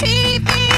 cheap.